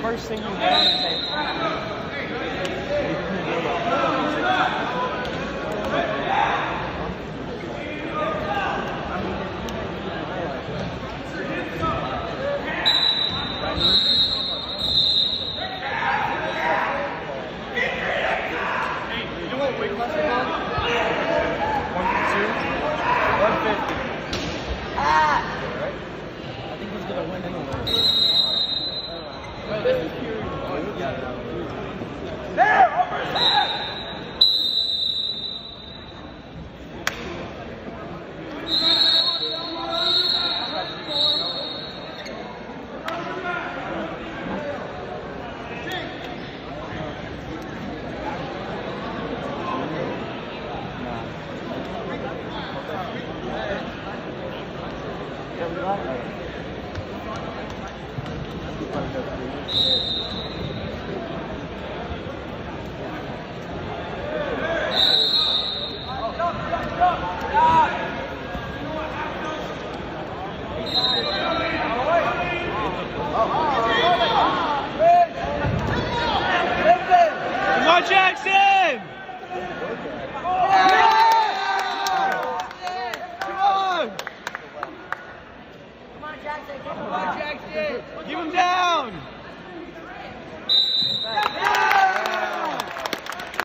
First single game is You Jackson! down.